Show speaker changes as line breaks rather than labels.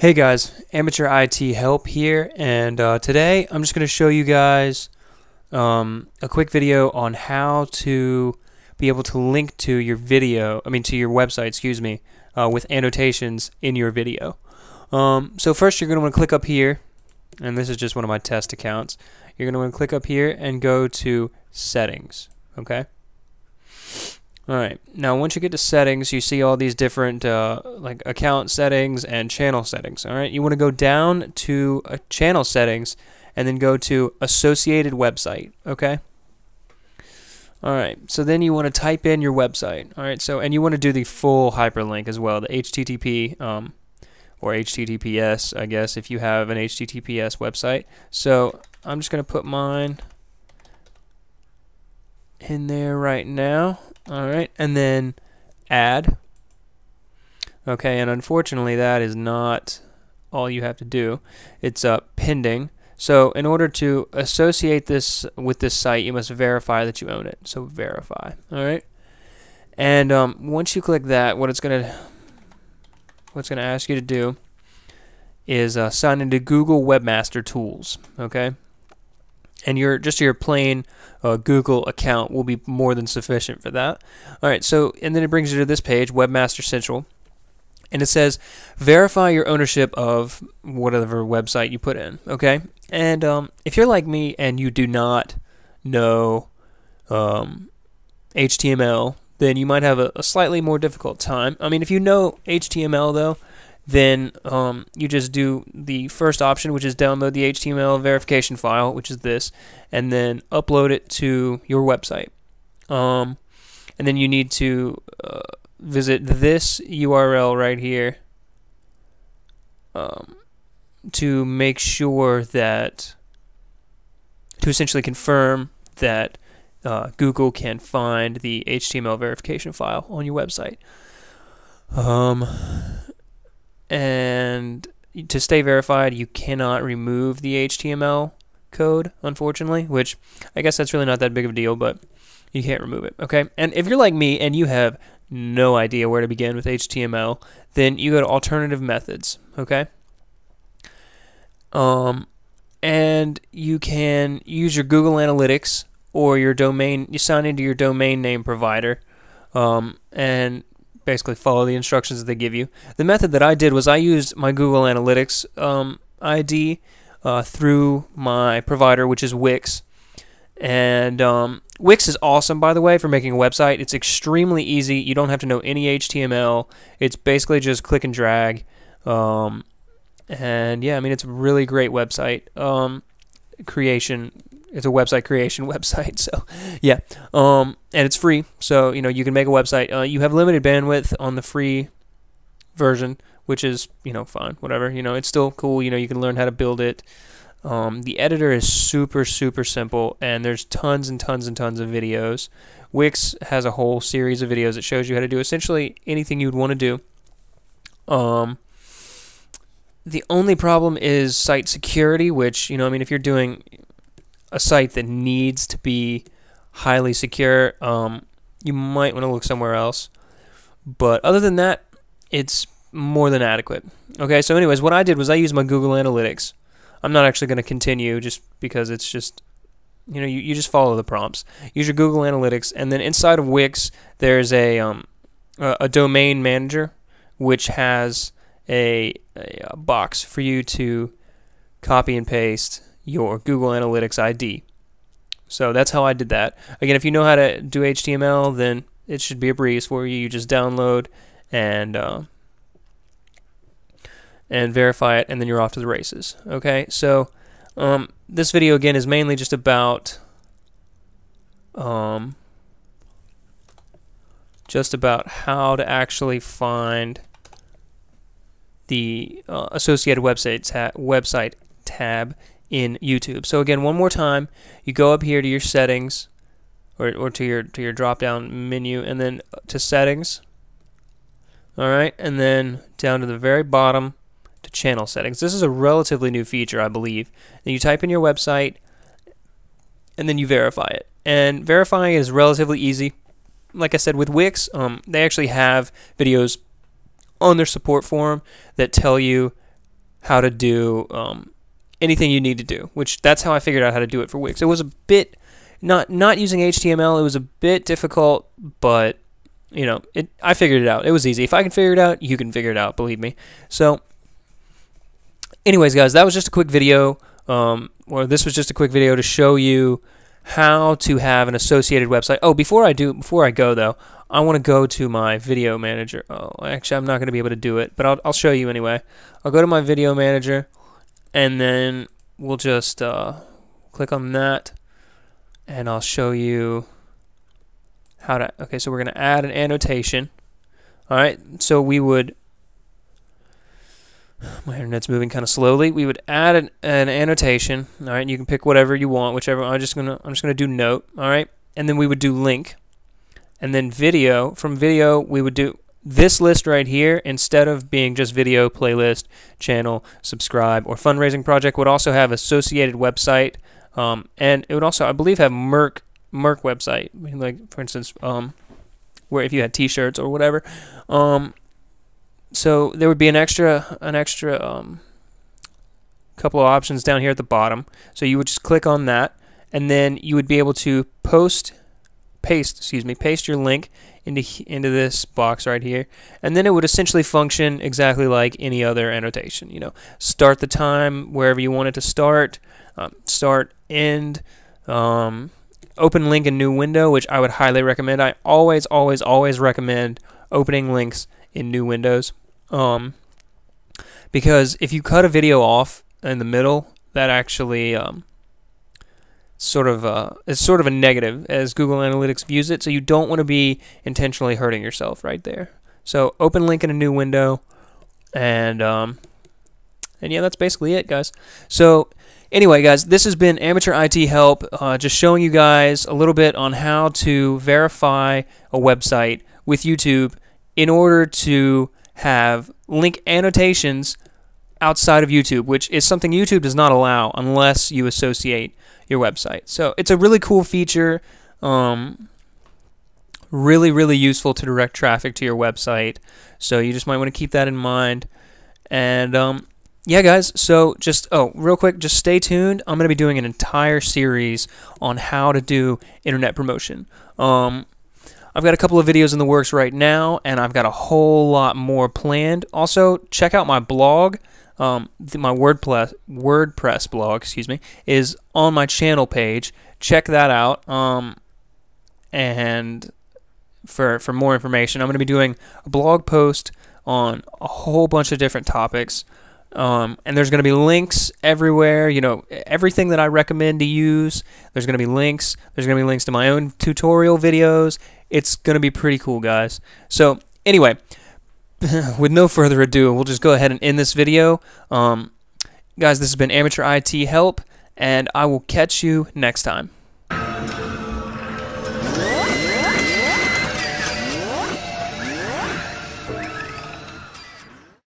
Hey guys, Amateur IT Help here, and uh, today I'm just going to show you guys um, a quick video on how to be able to link to your video, I mean to your website, excuse me, uh, with annotations in your video. Um, so first you're going to want to click up here, and this is just one of my test accounts. You're going to want to click up here and go to Settings, okay? Alright, now once you get to settings, you see all these different uh, like account settings and channel settings. Alright, you want to go down to uh, channel settings and then go to associated website. Okay? Alright, so then you want to type in your website. Alright, so and you want to do the full hyperlink as well, the HTTP um, or HTTPS, I guess, if you have an HTTPS website. So I'm just going to put mine in there right now. All right, and then add. Okay, and unfortunately that is not all you have to do. It's uh, pending. So in order to associate this with this site, you must verify that you own it. So verify. All right. And um, once you click that, what it's gonna what's gonna ask you to do is uh, sign into Google Webmaster Tools. Okay and your just your plain uh, Google account will be more than sufficient for that. All right, so and then it brings you to this page, Webmaster Central, and it says verify your ownership of whatever website you put in. Okay, and um, if you're like me and you do not know um, HTML, then you might have a, a slightly more difficult time. I mean, if you know HTML though then um, you just do the first option, which is download the HTML verification file, which is this, and then upload it to your website. Um, and then you need to uh, visit this URL right here um, to make sure that, to essentially confirm that uh, Google can find the HTML verification file on your website. Um, and to stay verified, you cannot remove the HTML code, unfortunately, which I guess that's really not that big of a deal, but you can't remove it, okay? And if you're like me and you have no idea where to begin with HTML, then you go to alternative methods, okay? Um, and you can use your Google Analytics or your domain, you sign into your domain name provider, um, and basically follow the instructions that they give you. The method that I did was I used my Google Analytics um, ID uh, through my provider, which is Wix. And um, Wix is awesome, by the way, for making a website. It's extremely easy. You don't have to know any HTML. It's basically just click and drag. Um, and yeah, I mean, it's a really great website um, creation it's a website creation website. So yeah, um, and it's free. So you know you can make a website. Uh, you have limited bandwidth on the free version, which is you know fine, whatever. You know it's still cool. You know you can learn how to build it. Um, the editor is super super simple, and there's tons and tons and tons of videos. Wix has a whole series of videos that shows you how to do essentially anything you'd want to do. Um, the only problem is site security, which you know, I mean, if you're doing a site that needs to be highly secure, um, you might want to look somewhere else. But other than that, it's more than adequate. Okay, so anyways, what I did was I used my Google Analytics. I'm not actually going to continue just because it's just, you know, you, you just follow the prompts. Use your Google Analytics, and then inside of Wix, there's a, um, a, a domain manager which has a, a, a box for you to copy and paste your Google Analytics ID. So that's how I did that. Again, if you know how to do HTML, then it should be a breeze for you. You just download and uh, and verify it, and then you're off to the races. Okay, so um, this video again is mainly just about um, just about how to actually find the uh, associated website ta website tab in YouTube. So again, one more time, you go up here to your settings or, or to your to your drop down menu and then to settings. All right, and then down to the very bottom to channel settings. This is a relatively new feature, I believe. And you type in your website and then you verify it. And verifying is relatively easy. Like I said with Wix, um, they actually have videos on their support forum that tell you how to do um, anything you need to do. Which that's how I figured out how to do it for Wix. It was a bit not not using HTML. It was a bit difficult, but you know, it. I figured it out. It was easy. If I can figure it out, you can figure it out. Believe me. So, anyways, guys, that was just a quick video. Um, or this was just a quick video to show you how to have an associated website. Oh, before I do, before I go though, I want to go to my video manager. Oh, actually, I'm not going to be able to do it, but I'll, I'll show you anyway. I'll go to my video manager, and then we'll just uh, click on that, and I'll show you how to. Okay, so we're going to add an annotation. All right, so we would. My internet's moving kind of slowly. We would add an, an annotation. All right, you can pick whatever you want, whichever. I'm just gonna. I'm just gonna do note. All right, and then we would do link and then video. From video, we would do this list right here instead of being just video playlist channel subscribe or fundraising project would also have associated website um, and it would also i believe have merc merc website. Like for instance um, where if you had t-shirts or whatever um, so there would be an extra an extra um, couple of options down here at the bottom. So you would just click on that and then you would be able to post paste, excuse me, paste your link into into this box right here, and then it would essentially function exactly like any other annotation. You know, start the time wherever you want it to start, um, start end, um, open link in new window, which I would highly recommend. I always, always, always recommend opening links in new windows, um, because if you cut a video off in the middle, that actually um, sort of uh, is sort of a negative as Google Analytics views it. So you don't want to be intentionally hurting yourself right there. So open link in a new window, and um, and yeah, that's basically it, guys. So anyway, guys, this has been Amateur IT Help, uh, just showing you guys a little bit on how to verify a website with YouTube in order to have link annotations outside of YouTube, which is something YouTube does not allow unless you associate your website. So it's a really cool feature. Um, really, really useful to direct traffic to your website. So you just might want to keep that in mind. And um, yeah, guys, so just, oh, real quick, just stay tuned. I'm going to be doing an entire series on how to do internet promotion. Um, I've got a couple of videos in the works right now, and I've got a whole lot more planned. Also, check out my blog um, my WordPress WordPress blog, excuse me, is on my channel page. Check that out. Um, and for for more information, I'm going to be doing a blog post on a whole bunch of different topics. Um, and there's going to be links everywhere. You know, everything that I recommend to use. There's going to be links. There's going to be links to my own tutorial videos. It's going to be pretty cool, guys. So anyway, with no further ado, we'll just go ahead and end this video. Um, guys, this has been Amateur IT Help, and I will catch you next time.